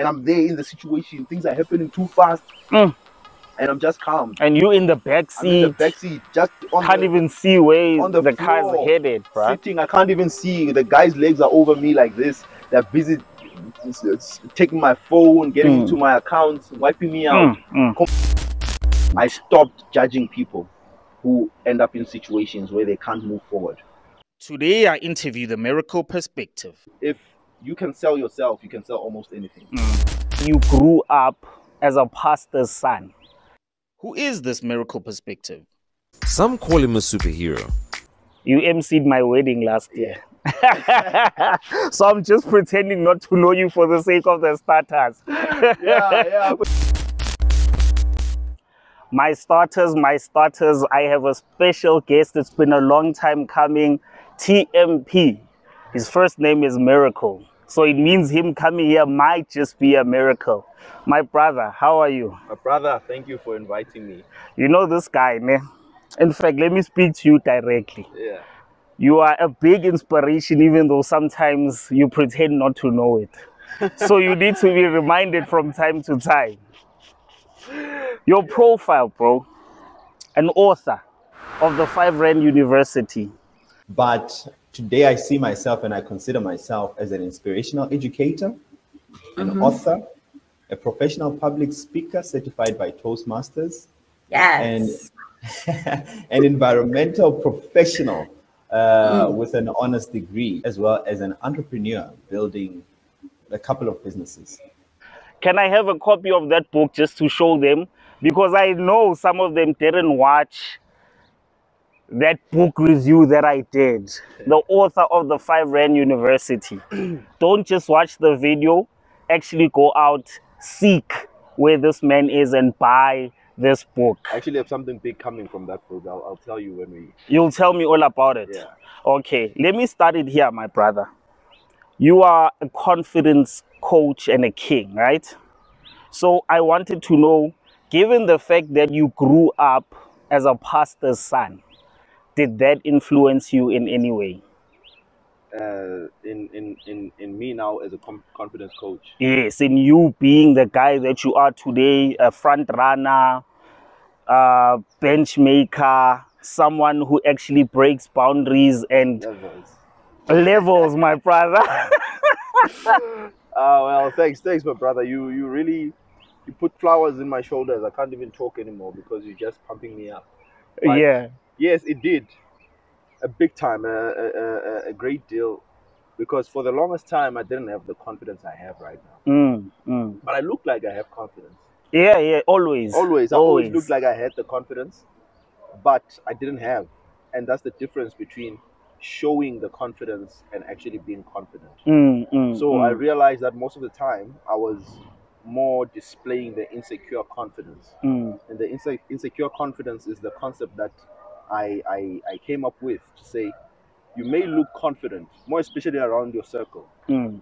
and I'm there in the situation. Things are happening too fast, Mm. and I'm just calm. And you in the back I'm in the seat. back seat, just on Can't the, even see where on the the, car's floor, headed, bruh. sitting. I can't even see. The guy's legs are over me like this. They're busy s- s- taking my phone, getting Mm. into my accounts, wiping me out. Mm, mm. I stopped judging people who end up in situations where they can't move forward. Today, I interview the Miracle Perspective. If you can sell yourself, you can sell almost anything. Mm. You grew up as a pastor's son. Who is this Miracle Perspective? Some call him a superhero. You emceed my wedding last year. so I'm just pretending not to know you for the sake of the starters. Yeah, yeah. my starters, my starters, I have a special guest. It's been a long time coming. TMP. His first name is Miracle. So it means him coming here might just be a miracle. My brother, how are you? My brother, thank you for inviting me. You know this guy, ne? In fact, let me speak to you directly. Yeah. You are a big inspiration, even though sometimes you pretend not to know it. so you need to be reminded from time to time. Your profile, bro, an author of the Five Rand University. But today I see myself and I consider myself as an inspirational educator, an author, a professional public speaker certified by Toastmasters, Yes. and an environmental professional uh, with an honors degree, as well as an entrepreneur building a couple of businesses. Can I have a copy of that book just to show them? Because I know some of them didn't watch that book review that I did. The author of the Five Rand University. Don't just watch the video, actually go out, seek where this man is and buy this book. I actually have something big coming from that book. I'll, I'll tell you when we. You'll tell me all about it. Yeah. Okay, let me start it here, my brother. You are a confidence coach and a king, right? So I wanted to know, given the fact that you grew up as a pastor's son, did that influence you in any way? Uh, in, in, in, in me now as a com- confidence coach. Yes, in you being the guy that you are today, a front runner, a bench maker, someone who actually breaks boundaries and Levels. levels, my brother. Ah, well, thanks, thanks, my brother. You you really you put flowers in my shoulders. I can't even talk anymore because you're just pumping me up. But yeah. Yes, it did. A big time, a, a, a, a great deal. Because for the longest time, I didn't have the confidence I have right now. Mm, mm. But I look like I have confidence. Yeah, yeah, always. Always, I always looked like I had the confidence, but I didn't have. And that's the difference between showing the confidence and actually being confident. Mm, mm, So I mm. realized that most of the time I was more displaying the insecure confidence. Mm, And the inse- insecure confidence is the concept that I, I, I came up with to say you may look confident, more especially around your circle. mm,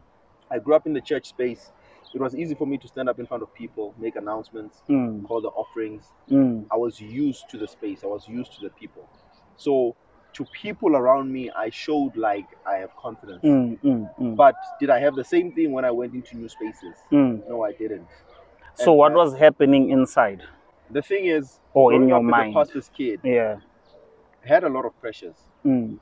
I grew up in the church space. It was easy for me to stand up in front of people, make announcements, mm, call the offerings. mm, I was used to the space, I was used to the people. So to people around me, I showed like I have confidence. mm, mm, mm, But did I have the same thing when I went into new spaces? No, I didn't. So And what that- was happening inside? The thing is, Or in your mind? a pastor's kid Yeah. Had a lot of pressures, Mm,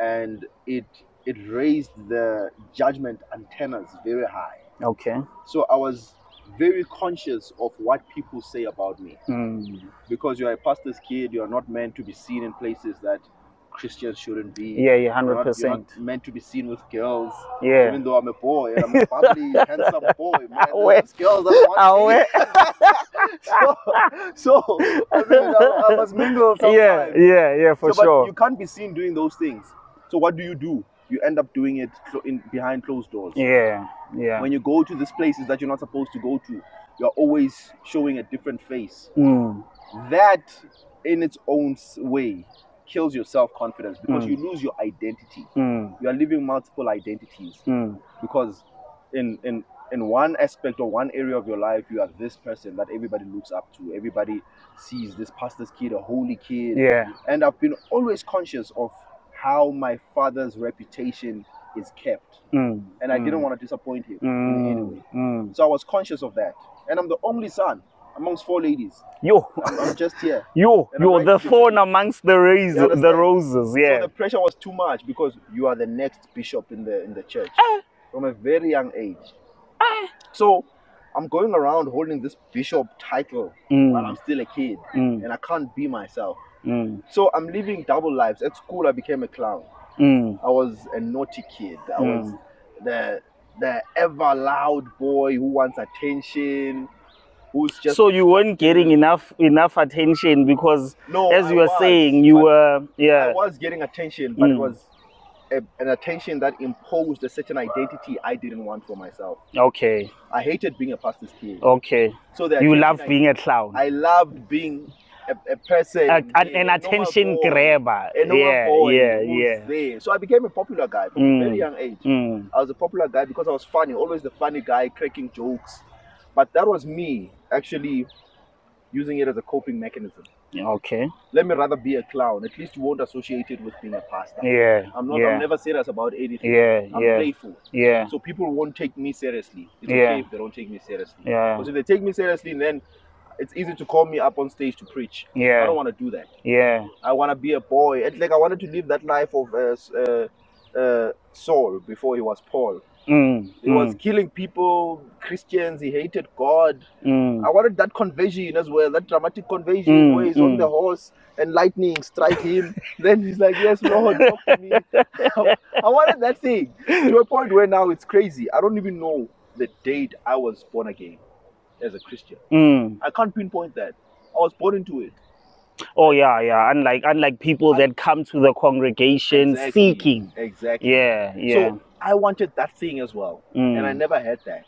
and it it raised the judgment antennas very high. okay. So I was very conscious of what people say about me Mm. because you are a pastor's kid. You are not meant to be seen in places that Christians shouldn't be. Yeah, yeah, hundred percent. meant to be seen with girls. Yeah. Even though I'm a boy and I'm a bubbly, handsome boy, man. Girls that want me. so, so I mean, I, I must mingle sometimes. Yeah, yeah, yeah, for so, sure. But you can't be seen doing those things. So what do you do? You end up doing it in behind closed doors. Yeah, yeah. When you go to these places that you're not supposed to go to, you're always showing a different face. Mm, That, in its own way, kills your self confidence because Mm. you lose your identity. mm, You are living multiple identities mm, because in in in one aspect or one area of your life, you are this person that everybody looks up to. Everybody sees this pastor's kid, a holy kid. yeah. And I've been always conscious of how my father's reputation is kept. Mm, And I didn't want to disappoint him in any way. mm. So I was conscious of that. And I'm the only son amongst four ladies. Yo, I'm, I'm just here. yo, And I'm yo, like the thorn amongst the the roses. So Yeah. the pressure was too much because you are the next bishop in the in the church Ah. from a very young age. So I'm going around holding this bishop title while I'm Mm, still a kid mm, and I can't be myself. mm, So I'm living double lives. At school I became a clown. mm, I was a naughty kid. I was Mm. the the ever loud boy who wants attention, who's just so you weren't getting enough enough attention because, no. as I you were was, saying, you were yeah I was getting attention, but it Mm. was a, an attention that imposed a certain identity I didn't want for myself. Okay, I hated being a pastor's kid. okay. So the You love being a clown, I loved being a, a person, A- an, a an normal attention boy, grabber. Yeah, boy yeah, yeah. there. So I became a popular guy from Mm. a very young age. Mm, I was a popular guy because I was funny, always the funny guy, cracking jokes. But that was me actually using it as a coping mechanism. okay. Let me rather be a clown. At least you won't associate it with being a pastor. Yeah. I'm not. yeah. I'm never serious about anything. Yeah. I'm Yeah. playful, Yeah. so people won't take me seriously. It's Yeah. okay if they don't take me seriously. Yeah. Because if they take me seriously, then it's easy to call me up on stage to preach. Yeah. I don't want to do that. Yeah. I want to be a boy. It's like I wanted to live that life of uh, uh, uh, Saul before he was Paul. Mm, He was mm, killing people, Christians. He hated God. mm. I wanted that conversion as well, that dramatic conversion Mm, where he's on mm. the horse and lightning strike him. then he's like, "Yes, Lord, talk to me." I wanted that thing to a point where now it's crazy. I don't even know the date I was born again as a Christian. Mm. I can't pinpoint that. I was born into it. Oh yeah, yeah. Unlike unlike people that come to the congregation Exactly. seeking. Exactly. Yeah, yeah. So I wanted that thing as well, Mm. and I never had that.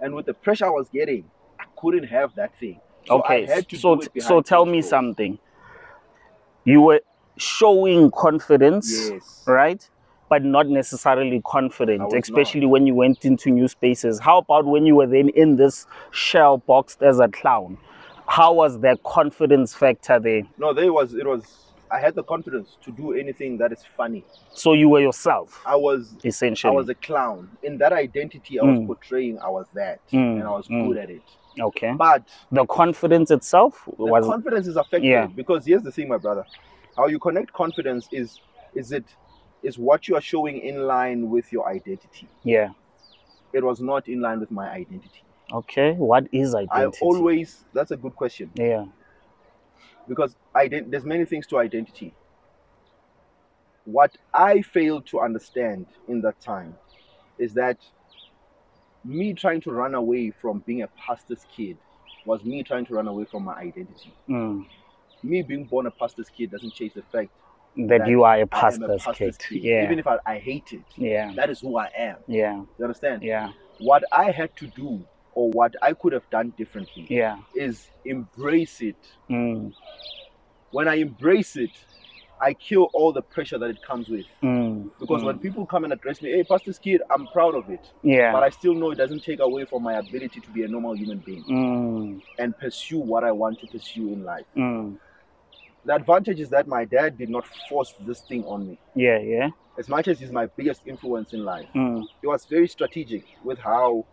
And with the pressure I was getting, I couldn't have that thing. So okay. I had to So so tell me doors. something. You were showing confidence, Yes. right? But not necessarily confident, especially when you went into new spaces. How about when you were then in this shell boxed as a clown? How was that confidence factor there? No, there was it was. I had the confidence to do anything that is funny. So you were yourself, I was essentially. I was a clown. In that identity I was Mm. portraying, I was that, Mm, and I was mm. good at it. okay. But The confidence itself the was confidence is affected Yeah. because here's the thing, my brother. How you connect confidence is is it is what you are showing in line with your identity. yeah. It was not in line with my identity. Okay. What is identity? I always that's a good question yeah. Because ident- there's many things to identity. What I failed to understand in that time is that me trying to run away from being a pastor's kid was me trying to run away from my identity. Mm. Me being born a pastor's kid doesn't change the fact That, That you are a am a pastor's pastor's kid. kid. Yeah. Even if I, I hate it, yeah. that is who I am. Yeah. You understand? Yeah. What I had to do or what I could have done differently Yeah. is embrace it. Mm. When I embrace it, I kill all the pressure that it comes with. Mm. Because mm. when people come and address me, hey, pastor's kid, I'm proud of it. yeah. But I still know it doesn't take away from my ability to be a normal human being mm. and pursue what I want to pursue in life. Mm. The advantage is that my dad did not force this thing on me. Yeah. Yeah. As much as he's my biggest influence in life, Mm. he was very strategic with how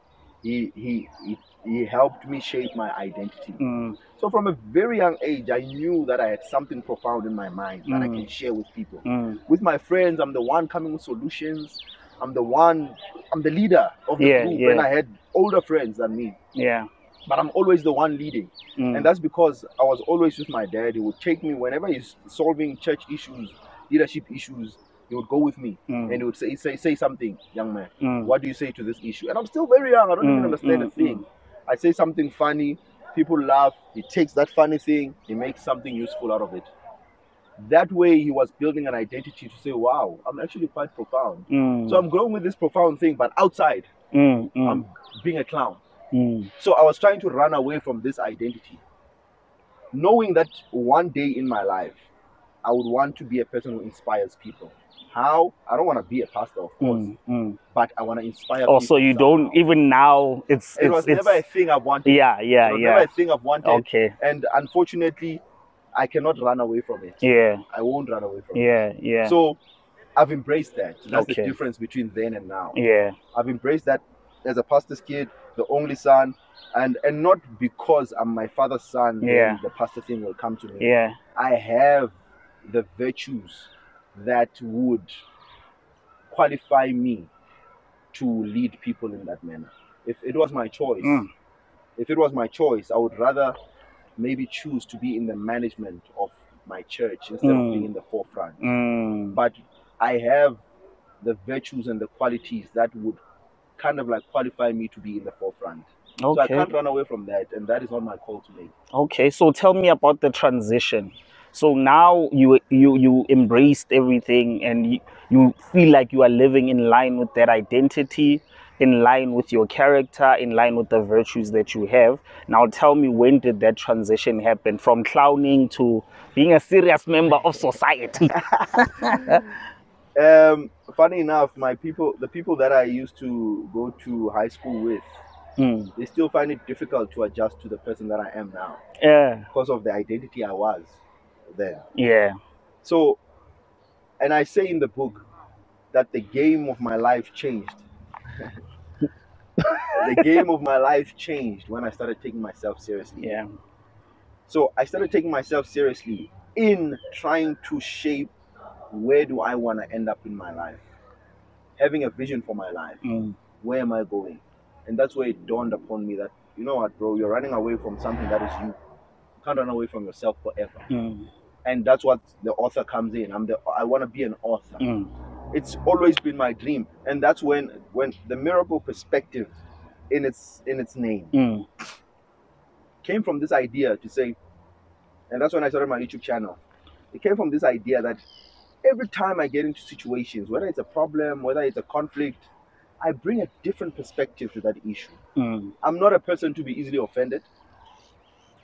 he he he, he helped me shape my identity. Mm. So from a very young age, I knew that I had something profound in my mind that I Mm. can share with people. Mm. With my friends, I'm the one coming with solutions. I'm the one. I'm the leader of the Yeah, group, yeah. and I had older friends than me. Yeah. But I'm always the one leading, Mm. and that's because I was always with my dad. He would take me whenever he's solving church issues, leadership issues. He would go with me, Mm. and he would say, "Say, say something, young man." Mm. What do you say to this issue? And I'm still very young. I don't even Mm, understand mm, a thing. I say something funny, people laugh. He takes that funny thing, he makes something useful out of it. That way, he was building an identity to say, "Wow, I'm actually quite profound." Mm. So I'm growing with this profound thing, but outside, Mm. Mm. I'm being a clown. Mm. So I was trying to run away from this identity, knowing that one day in my life, I would want to be a person who inspires people. How? I don't want to be a pastor, of course, Mm. Mm. but I want to inspire. Oh, so you don't even now. It's It it's was it's never a thing I wanted. yeah yeah yeah. never a thing I've wanted. Okay. And unfortunately, I cannot run away from it. Yeah I won't run away from it. yeah yeah. So I've embraced that. That's the difference between then and now. Yeah. I've embraced that as a pastor's kid, the only son, and and not because I'm my father's son. then Yeah. the pastor thing will come to me. Yeah. I have the virtues that would qualify me to lead people in that manner. If it was my choice, Mm. if it was my choice, I would rather maybe choose to be in the management of my church instead Mm. of being in the forefront. Mm. But I have the virtues and the qualities that would kind of like qualify me to be in the forefront. So I can't run away from that, and that is not my call to make. Okay. So tell me about the transition. So now you you you embraced everything and you, you feel like you are living in line with that identity, in line with your character, in line with the virtues that you have. Now tell me when did that transition happen from clowning to being a serious member of society? Um, funny enough, my people, the people that I used to go to high school with, Mm. they still find it difficult to adjust to the person that I am now Yeah. because of the identity I was then. Yeah. So, and I say in the book that the game of my life changed. the game of my life changed when I started taking myself seriously. Yeah. So I started taking myself seriously in trying to shape where do I want to end up in my life, having a vision for my life. Mm. Where am I going? And that's where it dawned upon me that you know what, bro, you're running away from something that is you. You can't run away from yourself forever. Mm. And that's what the author comes in. I'm the I want to be an author. Mm. It's always been my dream, and that's when when the miracle perspective in its in its name Mm. came from this idea to say, and that's when I started my YouTube channel. It came from this idea that every time I get into situations, whether it's a problem, whether it's a conflict, I bring a different perspective to that issue. Mm. I'm not a person to be easily offended.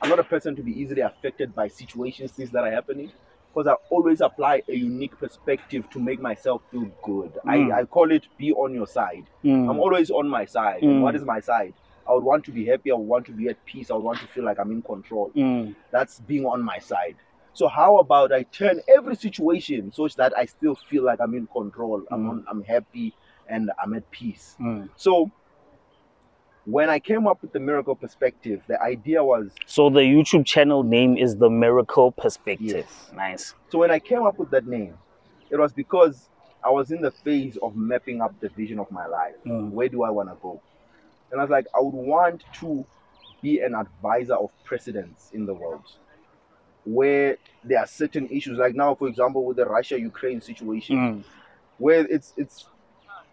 I'm not a person to be easily affected by situations, things that are happening, because I always apply a unique perspective to make myself feel good. Mm. I, I call it be on your side. Mm. I'm always on my side. Mm. What is my side? I would want to be happy. I would want to be at peace. I would want to feel like I'm in control. Mm. That's being on my side. So how about I turn every situation such that I still feel like I'm in control. I'm Mm. on, I'm happy and I'm at peace. Mm. So when I came up with the miracle perspective, the idea was So the YouTube channel name is The Miracle Perspective. Yes. Nice. so when I came up with that name, it was because I was in the phase of mapping up the vision of my life. Mm. Where do I want to go? And I was like, I would want to be an advisor of presidents in the world where there are certain issues like now for example with the Russia Ukraine situation Mm. where it's it's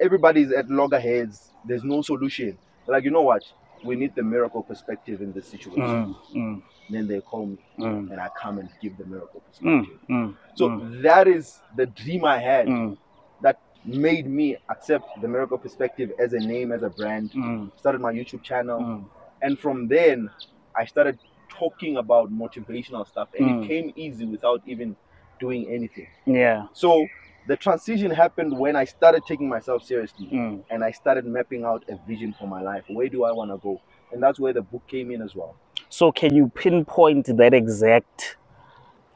everybody's at loggerheads there's no solution like you know what we need the miracle perspective in this situation Mm. Mm. then they call me Mm. and I come and give the miracle Mm. perspective Mm. so Mm. that is the dream I had Mm. that made me accept the miracle perspective as a name as a brand Mm. started my YouTube channel Mm. and from then I started talking about motivational stuff and Mm. it came easy without even doing anything Yeah. so the transition happened when I started taking myself seriously Mm. and I started mapping out a vision for my life. Where do I want to go? And that's where the book came in as well. So can you pinpoint that exact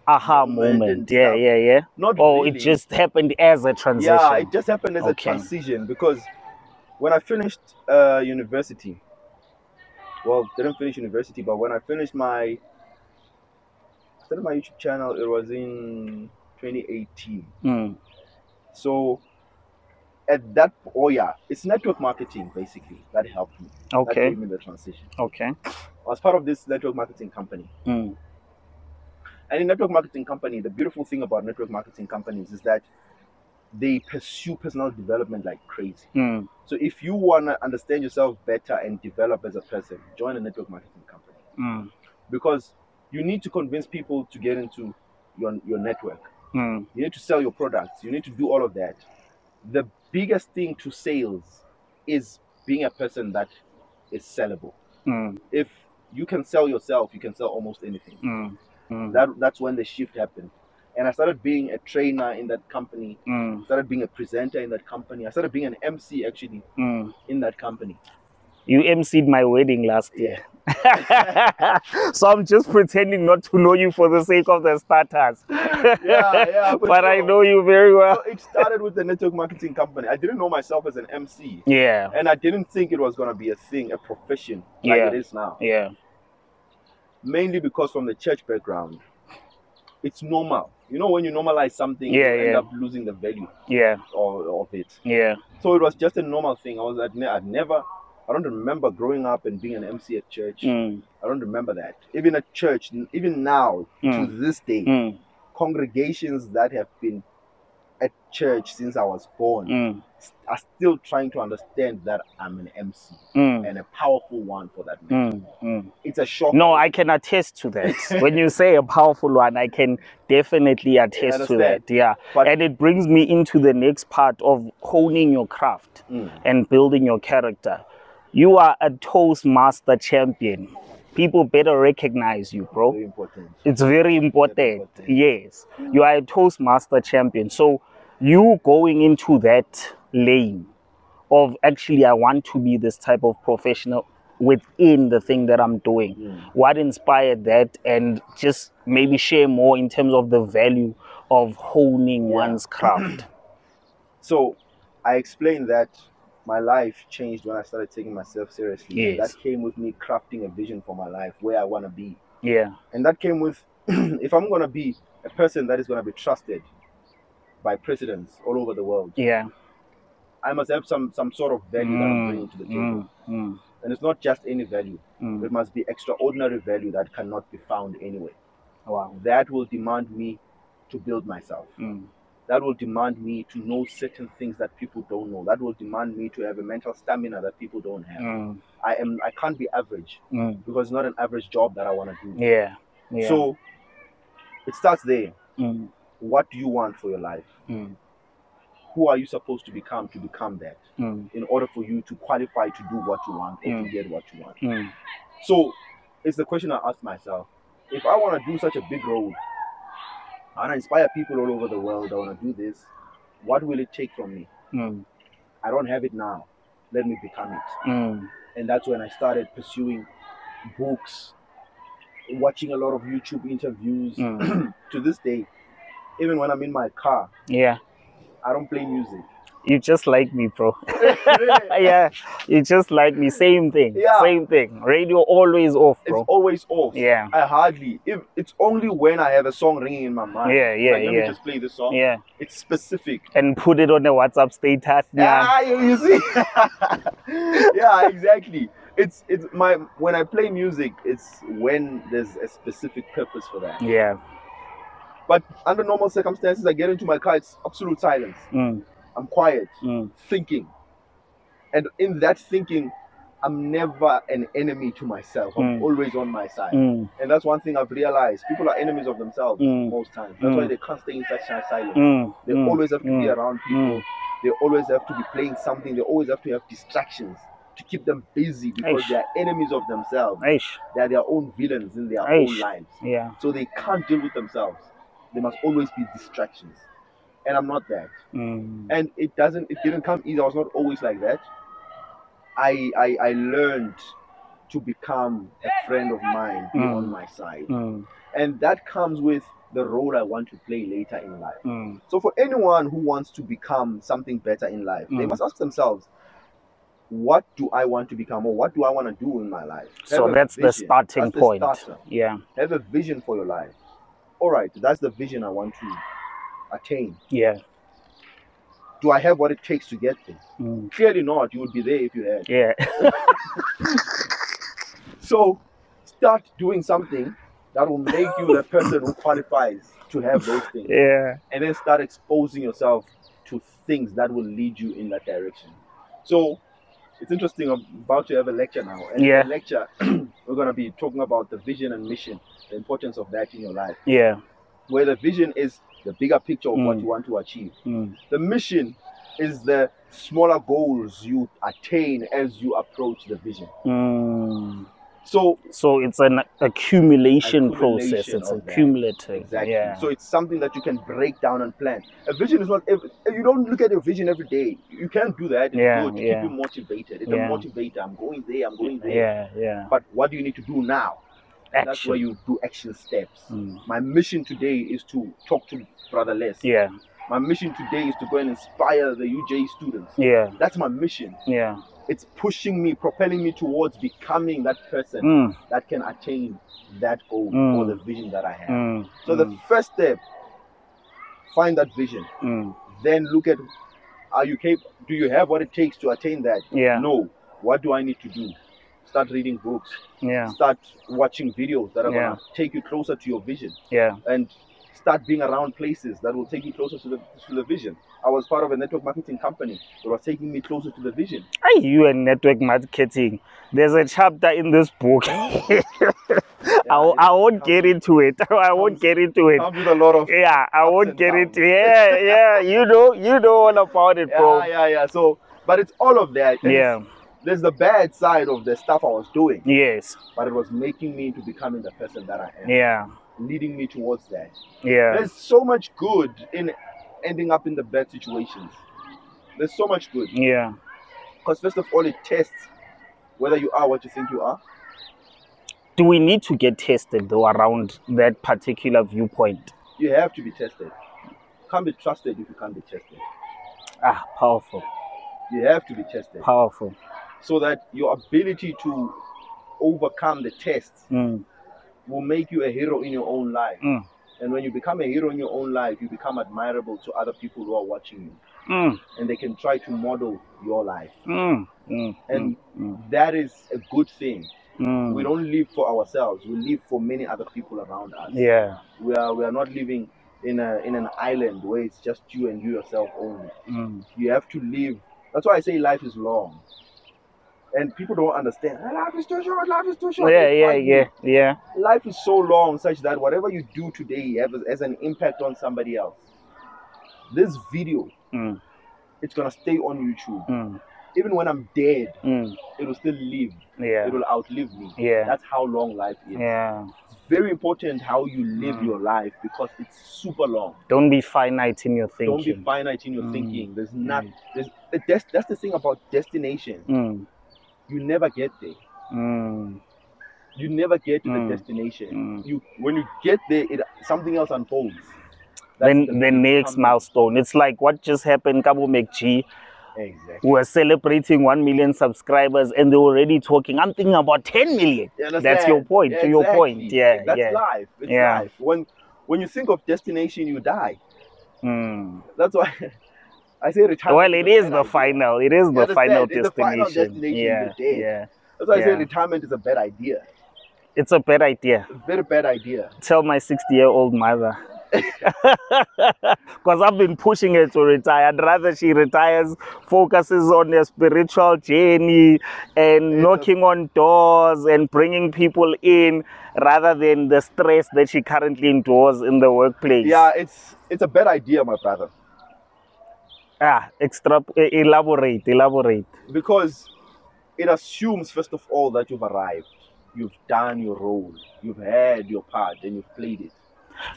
aha Moment moment? Yeah, yeah, yeah. Not Oh, really. it just happened as a transition. yeah, it just happened as a transition because when I finished uh, university, well, didn't finish university, but when I finished my started my YouTube channel, it was in 2018. Mm. So at that, oh yeah, it's network marketing basically that helped me. Okay. That Okay. gave me the transition. Okay. I was part of this network marketing company. Mm. And in network marketing company, the beautiful thing about network marketing companies is that they pursue personal development like crazy. Mm. So if you want to understand yourself better and develop as a person, join a network marketing company Mm. because you need to convince people to get into your, your network. Mm. You need to sell your products. You need to do all of that. The biggest thing to sales is being a person that is sellable. Mm. If you can sell yourself, you can sell almost anything. Mm. Mm. that that's when the shift happened and i started being a trainer in that company Mm. started being a presenter in that company i started being an mc actually Mm. in that company You emceed my wedding last year. so I'm just pretending not to know you for the sake of the starters. Yeah, yeah, for but I know you very well. So it started with the network marketing company. I didn't know myself as an MC, Yeah, and I didn't think it was gonna be a thing, a profession like Yeah. it is now. yeah, Mainly because from the church background, it's normal. You know, when you normalize something, Yeah, you end up losing the value yeah, of, of it. yeah. So it was just a normal thing. I was I'd, ne- I'd never. I don't remember growing up and being an MC at church. Mm, I don't remember that. Even at church, even now to Mm. this day, mm, congregations that have been at church since I was born mm, are still trying to understand that I'm an MC mm, and a powerful one for that matter. mm, mm. It's a shock. No, I can attest to that. when you say a powerful one, I can definitely attest to that. Yeah. But- and it brings me into the next part of honing your craft Mm. and building your character. You are a Toastmaster champion. People better recognize you, bro. Very important. It's very important. important. Yes. You are a Toastmaster champion. So you going into that lane of actually I want to be this type of professional within the thing that I'm doing. Mm. What inspired that and just maybe share more in terms of the value of honing Yeah. one's craft. So I explained that my life changed when I started taking myself seriously. Yes. That came with me crafting a vision for my life, where I want to be. yeah. And that came with, if I'm going to be a person that is going to be trusted by presidents all over the world, Yeah. I must have some, some sort of value that I'm Mm, bringing to the table. mm, mm, And it's not just any value, mm. it must be extraordinary value that cannot be found anywhere. Wow. That will demand me to build myself. Mm, That will demand me to know certain things that people don't know. That will demand me to have a mental stamina that people don't have. mm, I am I can't be average mm. because it's not an average job that I want to do. Yeah. Yeah. So it starts there. mm, What do you want for your life? mm, Who are you supposed to become to become that mm, in order for you to qualify to do what you want or Mm. to get what you want? mm, So it's the question I ask myself. If I want to do such a big road, I want to inspire people all over the world, I want to do this, what will it take from me? mm, I don't have it now. Let me become it. mm, And that's when I started pursuing books, watching a lot of YouTube interviews. mm. to this day, even when I'm in my car, yeah. I don't play music. You just like me, bro. Yeah. You just like me. Same thing. Yeah. Same thing. Radio always off, bro. It's always off. Yeah. I hardly. If it's only when I have a song ringing in my mind. Yeah, yeah, like, let yeah. me just play this song. Yeah. It's specific. And put it on a WhatsApp status. Yeah. Ah, you, you see. yeah, exactly. It's it's my when I play music, it's when there's a specific purpose for that. Yeah. But under normal circumstances, I get into my car, it's absolute silence. Mm, I'm quiet, mm, thinking. And in that thinking, I'm never an enemy to myself. I'm Mm. always on my side. mm, And that's one thing I've realized. People are enemies of themselves Mm. most times. That's Mm. why they can't stay in such silence. mm, They always have to be around people. They always have to be playing something. They always have to have distractions to keep them busy because they are enemies of themselves. They are their own villains in their own lives. Yeah. So they can't deal with themselves. They must always be distractions. And I'm not that. Mm, And it doesn't it didn't come easy. I was not always like that. I I, I learned to become a friend of mine, Mm. on my side. mm, And that comes with the role I want to play later in life. mm, So for anyone who wants to become something better in life, they Mm. must ask themselves, what do I want to become or what do I want to do in my life? So Have a that's the starting That's point. starter. Yeah. Have a vision for your life. All right, that's the vision I want to attain. Yeah. Do I have what it takes to get there? Mm, Clearly not. You would be there if you had. yeah. So start doing something that will make you the person who qualifies to have those things. yeah. And then start exposing yourself to things that will lead you in that direction. So it's interesting. I'm about to have a lecture now. And Yeah. in the lecture, we're going to be talking about the vision and mission, the importance of that in your life. Yeah. Where the vision is the bigger picture of what Mm. you want to achieve. Mm, The mission is the smaller goals you attain as you approach the vision. mm, So So it's an accumulation, process. It's of that. exactly. Yeah. So it's something that you can break down and plan. A vision is not. Every, you don't look at your vision every day. You can't do that. It's Yeah, good to yeah. keep you motivated. It's Yeah. a motivator. I'm going there. I'm going there. yeah. Yeah. But what do you need to do now? And That's where you do action steps. Mm. My mission today is to talk to Brother Les. Yeah. My mission today is to go and inspire the UJ students. Yeah. That's my mission. Yeah. It's pushing me, propelling me towards becoming that person Mm. that can attain that goal Mm. or the vision that I have. Mm. So the mm, first step, find that vision. mm. Then look at are you capable? Do you have what it takes to attain that? Yeah. No. What do I need to do? Start reading books. Yeah. Start watching videos that are Yeah. gonna take you closer to your vision. Yeah. and start being around places that will take you closer to the to the vision. I was part of a network marketing company that was taking me closer to the vision. Hey, you and network marketing. There's a chapter in this book. I won't get into it. I won't get into it. Comes with a lot of Yeah, I won't get into Yeah, yeah. You know, you know all about it, bro. yeah, yeah, yeah. So, but it's all of that. Yeah. There's the bad side of the stuff I was doing, Yes. but it was making me into becoming the person that I am, Yeah. leading me towards that. Yeah. There's so much good in ending up in the bad situations. There's so much good Yeah. because first of all, it tests whether you are what you think you are. Do we need to get tested though around that particular viewpoint? You have to be tested. Can't be trusted if you can't be tested. Ah, powerful. You have to be tested Powerful. So that your ability to overcome the tests Mm. will make you a hero in your own life. Mm. And when you become a hero in your own life, you become admirable to other people who are watching you, Mm. and they can try to model your life. Mm. Mm. And mm. that is a good thing. We don't live for ourselves; we live for many other people around us. Yeah. We are we are not living in a in an island where it's just you and you yourself only. You have to live. That's why I say life is long. And people don't understand. "Ah, Life is too short. Life is too short. Yeah, yeah, yeah, yeah. Life is so long, such that whatever you do today has, has an impact on somebody else. This video, Mm. it's gonna stay on YouTube. Mm. Even when I'm dead, Mm. it will still live. Yeah. It will outlive me. Yeah. That's how long life is. Yeah. It's very important how you live Mm. your life because it's super long. Don't be finite in your thinking. Don't be finite in your Mm. thinking. There's not. There's that's, that's the thing about destination. You never get there. Mm. You never get to Mm. the destination. Mm. You when you get there, it something else unfolds. That's Then the you next milestone. It's like what just happened, Kabo McG. Exactly. We're celebrating 1 million subscribers and they're already talking. I'm thinking about 10 million. You That's your point, to your point. Yeah, That's yeah. life. It's Yeah. life. When when you think of destination, you die. Mm. That's why I say retirement. Well, it a is the idea. final. It is the final It's the final destination. destination, Yeah, yeah. That's why I say retirement is a bad idea. It's a bad idea. It's a very bad idea. Tell my 60 year old mother. Because I've been pushing her to retire. I'd rather she retires, focuses on her spiritual journey and It's a- knocking on doors and bringing people in rather than the stress that she currently endures in the workplace. Yeah, it's it's a bad idea, my brother, Ah, extra, elaborate, elaborate. because it assumes first of all that you've arrived, you've done your role, you've had your part, and you've played it.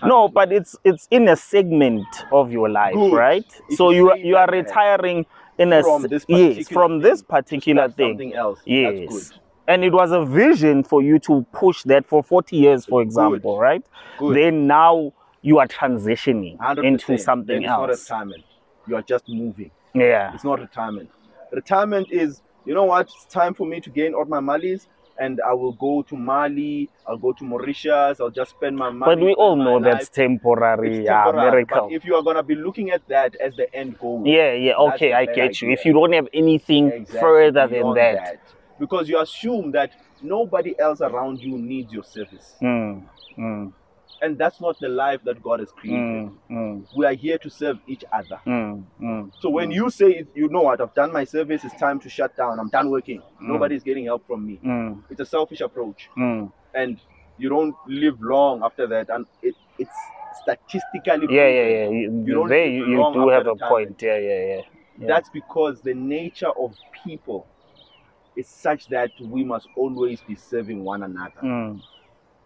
No, but it's it's in a segment of your life, Good. right? If so you you are uh, retiring in a From this yes particular from this thing particular thing. something else. Yes. That's good. And it was a vision for you to push that for 40 years, for example, right? Good. Then now you are transitioning 100%. into something Then else. You are just moving. Yeah. It's not retirement. Retirement is, you know what? It's time for me to gain all my monies, and I will go to Mali. I'll go to Mauritius. I'll just spend my money. But we all know life. that's temporary. It's yeah, temporary, miracle. But if you are gonna be looking at that as the end goal, Yeah, yeah, okay, I get you. If you don't have anything exactly, further than beyond that. because you assume that nobody else around you needs your service, Mm, mm, and that's not the life that God has created. mm, mm, We are here to serve each other. mm, mm. So when you say, you know what, I've done my service, it's time to shut down. I'm done working. Mm. Nobody's getting help from me. Mm, It's a selfish approach, mm. and you don't live long after that. And it, it's statistically Yeah, yeah, yeah. You, You there, you, you do have a point. Yeah, yeah, yeah. yeah. That's because the nature of people is such that we must always be serving one another.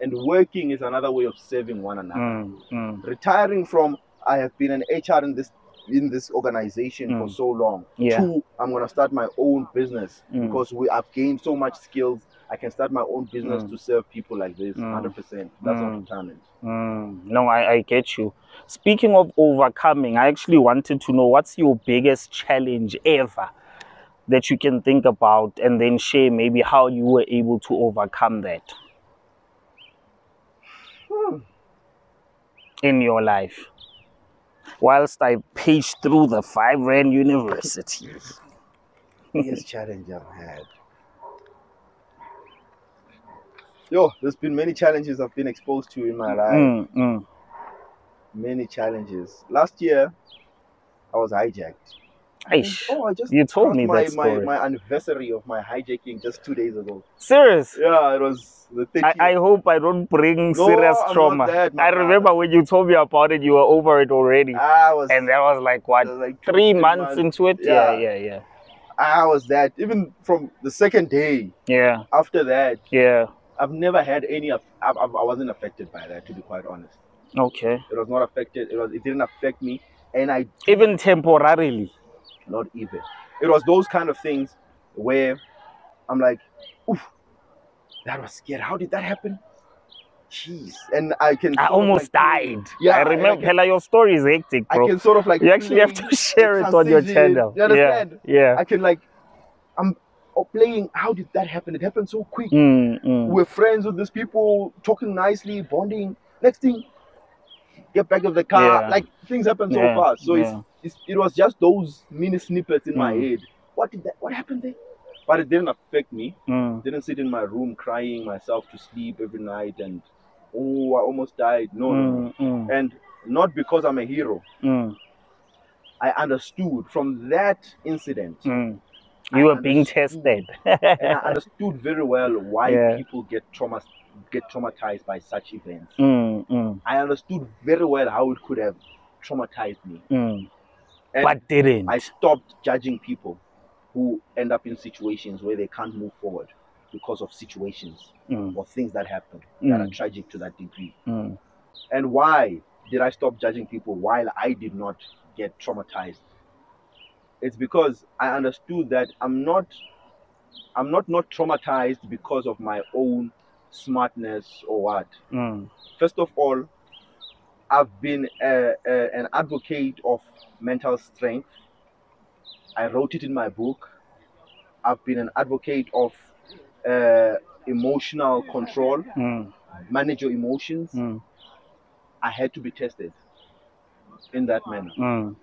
And working is another way of serving one another. mm, mm. Retiring from I have been an HR in this in this organization for Mm. so long. Yeah. To I'm gonna start my own business Mm. because we I've gained so much skills. I can start my own business Mm. to serve people like this, Mm. hundred percent. That's Mm. not. Mm, no, I, I get you. Speaking of overcoming, I actually wanted to know what's your biggest challenge ever that you can think about and then share maybe how you were able to overcome that Hmm. In your life. Whilst I page through the five rand universities. biggest challenge I've had. Yo, there's been many challenges I've been exposed to in my life. Mm, mm. Many challenges. Last year, I was hijacked. Aish. Oh, I just You told me my, that my, story. my anniversary of my hijacking just two days ago. Serious? Yeah, it was the 30th. I, I hope I don't bring No, serious I'm trauma. that, my I remember when you told me about it, you were over it already. I was and that was like what was like three months into it yeah Yeah. yeah yeah I was that even from the second day yeah after that. yeah I've never had any. of- I, I, I wasn't affected by that, to be quite honest. okay It was not affected. It was. It didn't affect me, and I even temporarily not even. It was those kind of things where I'm like, oof, that was scary. How did that happen? Jeez. And I can. i of almost like- died Yeah, i remember can- Pella, your story is hectic bro. I can sort of like. you actually have to share it on your channel You understand? yeah yeah I can like, I'm playing. How did that happen? It happened so quick. mm, mm, We're friends with these people, talking nicely, bonding. Next thing, get back of the car. Yeah. Like things happen so Yeah, fast. So yeah. it's, it's it was just those mini snippets in my Mm. head. What did that? What happened there? But it didn't affect me. mm, Didn't sit in my room crying myself to sleep every night and oh I almost died. No, no, no. mm, mm, And not because I'm a hero. mm, I understood from that incident. mm. You were being tested and I understood very well why Yeah. people get trauma get traumatized by such events. mm, mm, I understood very well how it could have traumatized me. mm. And but didn't I stopped judging people who end up in situations where they can't move forward because of situations mm, or things that happen that are mm, tragic to that degree. mm, And why did I stop judging people while I did not get traumatized? It's because I understood that I'm not I'm not not traumatized because of my own smartness or what. mm, First of all, I've been a, a, an advocate of mental strength. I wrote it in my book. I've been an advocate of uh, emotional control, mm, manage your emotions. mm, I had to be tested in that manner. mm.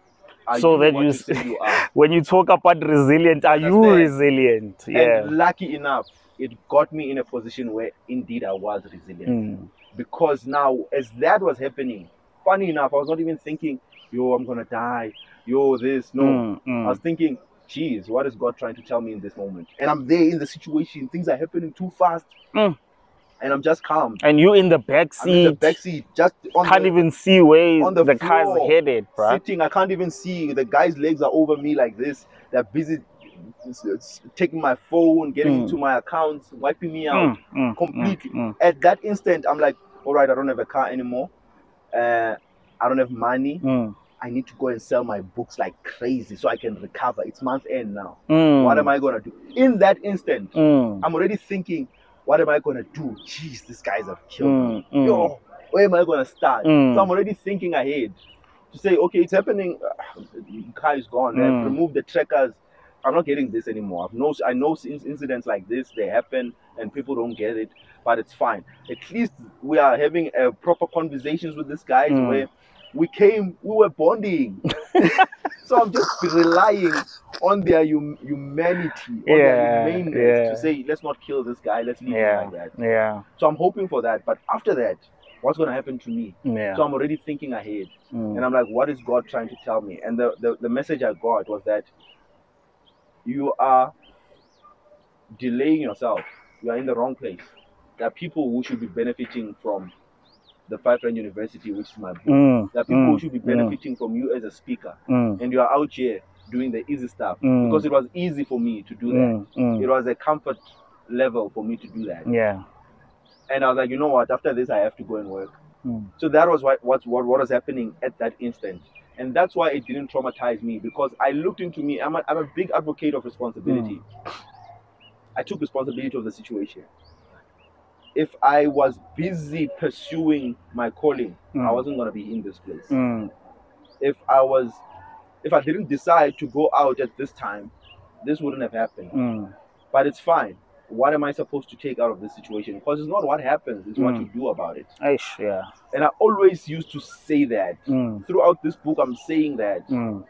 So that you s- you are? when you talk about resilient are you resilient yeah And lucky enough, it got me in a position where indeed I was resilient. mm, Because now, as that was happening, funny enough, I was not even thinking, yo, I'm gonna die, yo, this. No, mm, I mm. was thinking, geez, what is God trying to tell me in this moment? And I'm there in the situation, things are happening too fast, Mm. and I'm just calm. and you in the back in the back seat, just on can't the, even see where on the, the car's headed, bro. sitting. I can't even see. The guy's legs are over me like this. They're busy taking my phone, getting Mm. into my accounts, wiping me out. Mm, mm, completely. mm, At that instant, I'm like, all right, I don't have a car anymore. Uh, I don't have money. mm, I need to go and sell my books like crazy so I can recover. It's month end now. mm, What am I gonna do? In that instant, mm, I'm already thinking, what am I gonna do? Jeez, these guys have killed me. mm, mm, Yo, where am I gonna start? So I'm already thinking ahead to say, okay, it's happening. The car is gone. I've removed the trackers. I'm not getting this anymore. I've know, I know incidents like this they happen and people don't get it, but it's fine. At least we are having uh, proper conversations with these guys Mm. where we came, we were bonding. so I'm just relying on their hum- humanity, on Yeah, their humaneness yeah. to say, let's not kill this guy, let's leave Yeah. him like that. yeah, So I'm hoping for that. But after that, what's going to happen to me? yeah. So I'm already thinking ahead. mm, And I'm like, what is God trying to tell me? And the, the, the message I got was that you are delaying yourself. You are in the wrong place. There are people who should be benefiting from the Five Rand University, which is my book. mm, There are people who mm, should be mm, benefiting from you as a speaker. mm, And you are out here doing the easy stuff Mm. because it was easy for me to do that. Mm, mm. It was a comfort level for me to do that. Yeah. And I was like, you know what? After this, I have to go and work. Mm. So that was what what, what was happening at that instant. And that's why it didn't traumatize me because I looked into me. I'm a, I'm a big advocate of responsibility. I took responsibility of the situation. If I was busy pursuing my calling, I Mm. wasn't going to be in this place. Mm. If I was, if I didn't decide to go out at this time, this wouldn't have happened. Mm. But it's fine. What am I supposed to take out of this situation? Because it's not what happens, it's what Mm. you do about it. Aish, yeah. And I always used to say that. Mm. Throughout this book, I'm saying that Mm.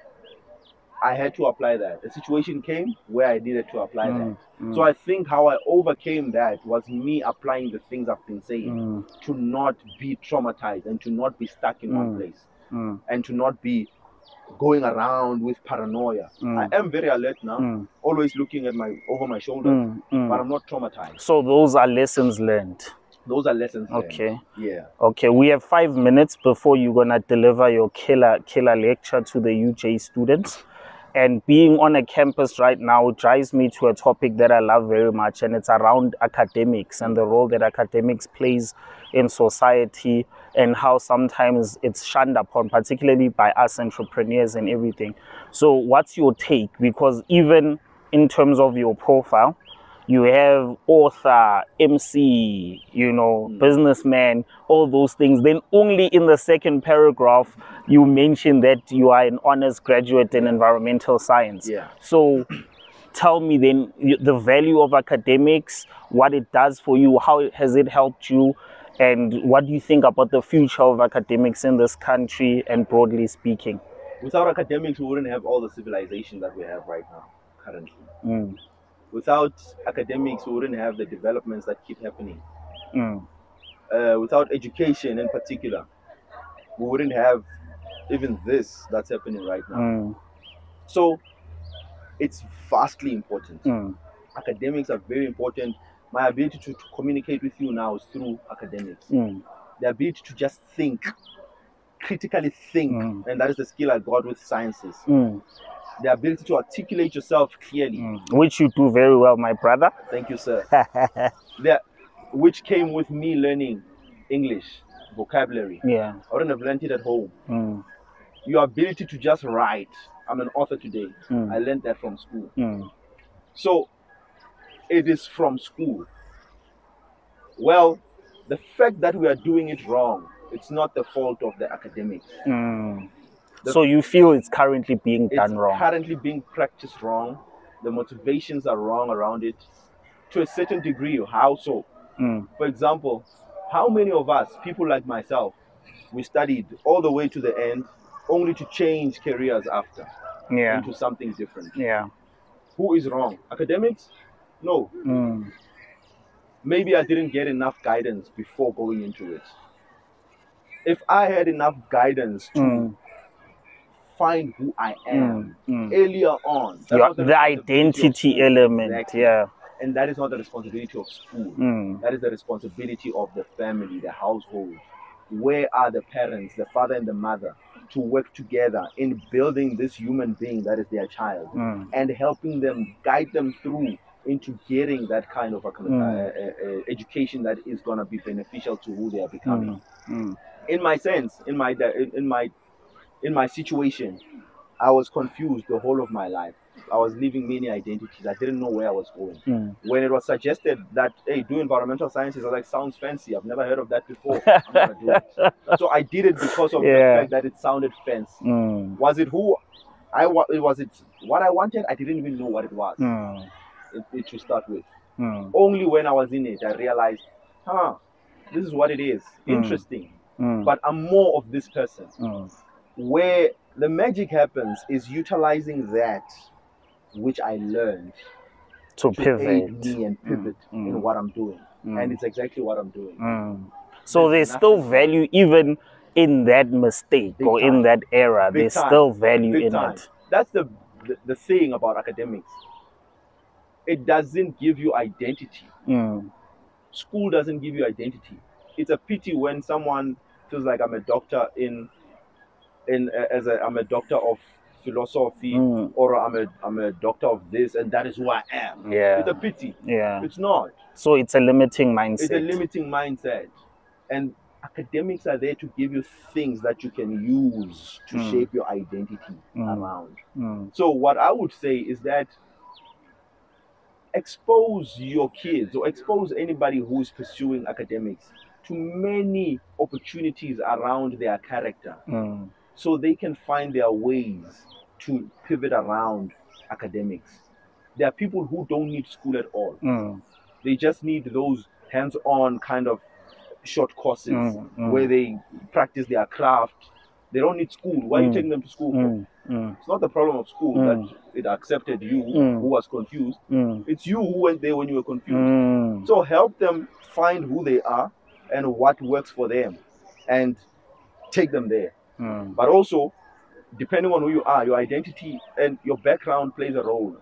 I had to apply that. A situation came where I needed to apply Mm. that. So I think how I overcame that was me applying the things I've been saying Mm. to not be traumatized and to not be stuck in one Mm. place Mm. and to not be going around with paranoia. Mm. I am very alert now, Mm. always looking at my over my shoulder, Mm. but Mm. I'm not traumatized. So those are lessons learned. Those are lessons. learned. Okay. Yeah. Okay, we have five minutes before you're gonna deliver your killer killer lecture to the UJ students. And being on a campus right now drives me to a topic that I love very much, and it's around academics and the role that academics plays in society and how sometimes it's shunned upon, particularly by us entrepreneurs and everything. So, what's your take? Because even in terms of your profile, you have author, MC, you know, businessman, all those things. Then only in the second paragraph you mention that you are an honors graduate in environmental science. Yeah. So tell me then the value of academics, what it does for you, how has it helped you, and what do you think about the future of academics in this country and broadly speaking? Without academics, we wouldn't have all the civilization that we have right now, currently. Mm, Without academics, we wouldn't have the developments that keep happening. mm, uh, without education in particular, we wouldn't have even this that's happening right now. mm, So it's vastly important. mm, Academics are very important. My ability to, to communicate with you now is through academics. mm, The ability to just think, critically think, Mm. and that is the skill I got with sciences. mm, The ability to articulate yourself clearly. mm. Which you do very well, my brother. Thank you, sir. That, which came with me learning English vocabulary. yeah. I wouldn't have learned it at home. Mm, your ability to just write. I'm an author today. Mm. I learned that from school. mm, So it is from school. Well, the fact that we are doing it wrong, it's not the fault of the academics. The- So you feel it's currently being It's done wrong? currently being practiced wrong. The motivations are wrong around it to a certain degree. How so? Mm, For example, how many of us, people like myself, we studied all the way to the end only to change careers after yeah. into something different? Yeah. Who is wrong? Academics? No. Mm, Maybe I didn't get enough guidance before going into it. If I had enough guidance to mm, find who I am mm, mm. earlier on, Your, the identity element. Exactly. Yeah. And that is not the responsibility of school. Mm, That is the responsibility of the family, the household. Where are the parents, the father and the mother, to work together in building this human being that is their child? mm, and helping them guide them through into getting that kind of a, Mm. uh, uh, uh, education that is going to be beneficial to who they are becoming. mm, In my sense, in my in my in my situation, I was confused the whole of my life. I was living many identities. I didn't know where I was going. mm. When it was suggested that hey, do environmental sciences, I was like, sounds fancy. I've never heard of that before. I'm gonna do it. So I did it because of Yeah. the fact that it sounded fancy. Mm, Was it who I wa- was it what I wanted? I didn't even know what it was mm, it, it to start with. mm, Only when I was in it, I realized, huh, this is what it is. Mm. Interesting. mm, But I'm more of this person. Mm, Where the magic happens is utilizing that which I learned to to pivot. aid me and pivot mm. in what I'm doing. Mm. And it's exactly what I'm doing. Mm. So There's there's still value even in that mistake Big or in that error. Big there's time. still value Big in time. it. That's the, the, the saying about academics. It doesn't give you identity. Mm. school doesn't give you identity. It's a pity when someone feels like I'm a doctor in in as a I'm a doctor of philosophy Mm. or I'm a I'm a doctor of this and that is who I am. Yeah. It's a pity. Yeah. It's not. So it's a limiting mindset. It's a limiting mindset. And academics are there to give you things that you can use to Mm. shape your identity Mm. around. Mm. So what I would say is that expose your kids or expose anybody who's pursuing academics to many opportunities around their character Mm. So they can find their ways to pivot around academics. There are people who don't need school at all. Mm. They just need those hands-on kind of short courses Mm, mm. where they practice their craft. They don't need school. Why are you Mm. taking them to school? for? Mm. It's not the problem of school that it accepted you who was confused. It's you who went there when you were confused. So help them find who they are and what works for them and take them there. Mm. But also, depending on who you are, your identity and your background plays a role.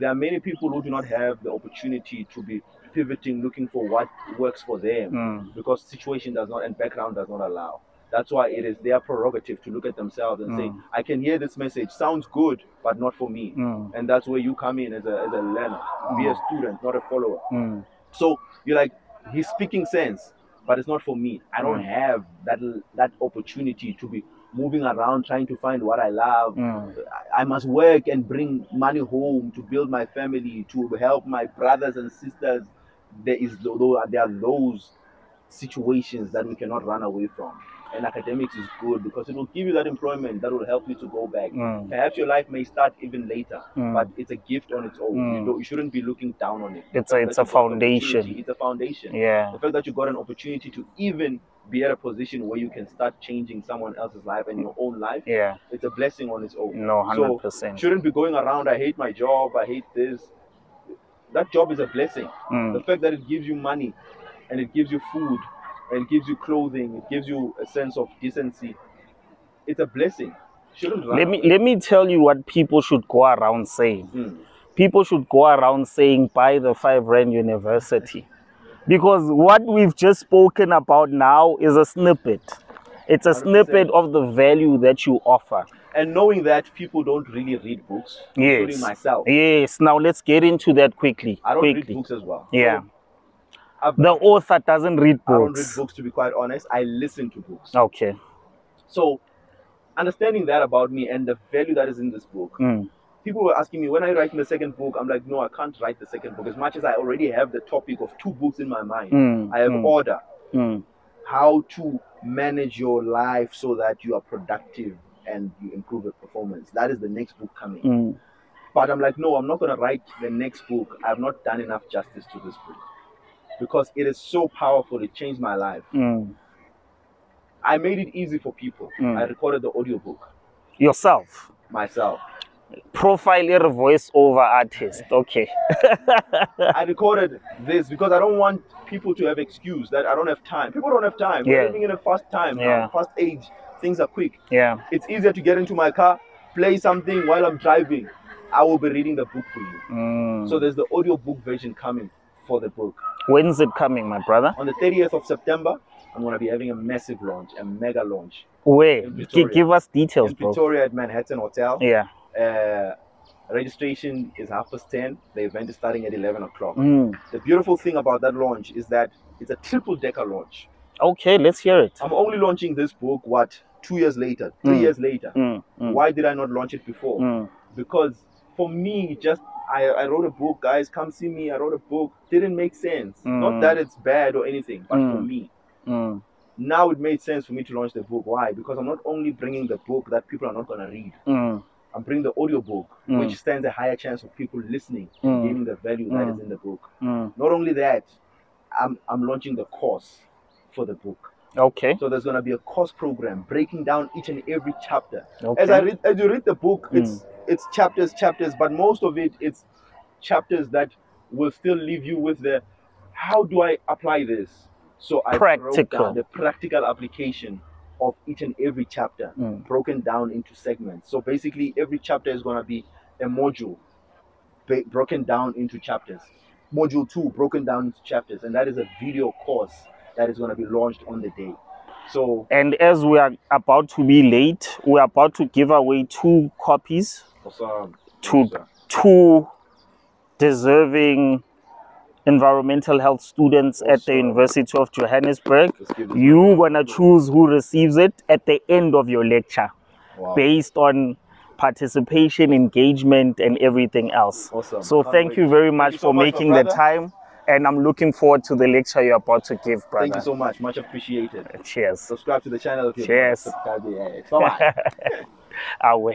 There are many people who do not have the opportunity to be pivoting, looking for what works for them Mm. because situation does not and background does not allow. That's why it is their prerogative to look at themselves and say, Mm. I can hear this message, sounds good, but not for me. Mm. And that's where you come in as a, as a learner, be a student, not a follower. Mm. So you're like, he's speaking sense, but it's not for me. I don't Mm. have that that opportunity to be moving around trying to find what I love. Mm. I- I must work and bring money home to build my family, to help my brothers and sisters. There is though there are those situations that we cannot run away from. And academics is good because it will give you that employment that will help you to go back. Mm. Perhaps your life may start even later, Mm. but it's a gift on its own. Mm. You, don't, you shouldn't be looking down on it. It's a- it's a the foundation. It's a foundation. Yeah. The fact that you got an opportunity to even be at a position where you can start changing someone else's life and your own life, Yeah. it's a blessing on its own. No, hundred So percent. shouldn't be going around. I hate my job. I hate this. That job is a blessing. The Mm. fact that it gives you money, and it gives you food, and it gives you clothing, it gives you a sense of decency. It's a blessing. Shouldn't Let me let me tell you what people should go around saying. Mm. People should go around saying buy the five rand university. Because what we've just spoken about now is a snippet. It's a 100%. snippet of the value that you offer. And knowing that people don't really read books, Yes. including myself, Yes. Now let's get into that quickly. I don't read books as well. Yeah. So The author doesn't read books. I don't read books. to be quite honest. I listen to books. Okay. So, understanding that about me and the value that is in this book, Mm. people were asking me when you writing the second book. I'm like, no, I can't write the second book. As much as I already have the topic of two books in my mind, Mm. I have mm, order. mm, How to manage your life so that you are productive and you improve your performance. That is the next book coming. mm, But I'm like, no, I'm not going to write the next book. I've not done enough justice to this book because it is so powerful. It changed my life. mm. I made it easy for people. Mm. I recorded the audiobook Yourself. myself. Profile your voice over artist. Okay. I recorded this because I don't want people to have excuse that I don't have time. People don't have time. We're Yeah. living in a fast time Yeah. fast age. Things are quick. Yeah. It's easier to get into my car, play something while I'm driving. I will be reading the book for you. Mm. So there's the audiobook version coming for the book. When's it coming, my brother? On the 30th of September, I'm going to be having a massive launch, a mega launch Where? In Gi- Pretoria. give us details, in bro. Pretoria at Manhattan Hotel. Yeah. Uh, registration is half past 10. The event is starting at 11 o'clock. Mm. The beautiful thing about that launch is that it's a triple decker launch. Okay, let's hear it. I'm only launching this book, what, two years later, three Mm. years later. Mm. Mm. Why did I not launch it before? Mm. Because for me, just I, I wrote a book, guys, come see me. I wrote a book. Didn't make sense. Mm. Not that it's bad or anything, but for Mm. me. Mm. Now it made sense for me to launch the book. Why? Because I'm not only bringing the book that people are not going to read. Mm. I'm bringing the audiobook, Mm. which stands a higher chance of people listening Mm. and gaining the value that Mm. is in the book. Mm. Not only that, I'm, I'm launching the course for the book. Okay. So there's going to be a course program breaking down each and every chapter. Okay. As I read, as you read the book, Mm. it's it's chapters, chapters, but most of it it's chapters that will still leave you with the how do I apply this? So I broke Practical. down the practical application of each and every chapter Mm. broken down into segments. So basically, every chapter is going to be a module broken down into chapters. Module two broken down into chapters, and that is a video course that is going to be launched on the day. So, And as we are about to be late, we are about to give away two copies awesome. to two deserving environmental health students at the University of Johannesburg. Let's give this You're gonna choose who receives it at the end of your lecture Wow. based on participation, engagement, and everything else. Awesome. So Can't thank wait. you very Thank much so for much, making the time. And I'm looking forward to the lecture you're about to give, brother. Thank you so much. Much appreciated. Cheers. Subscribe to the channel. if you Cheers. yet. Bye-bye. Awe, awe.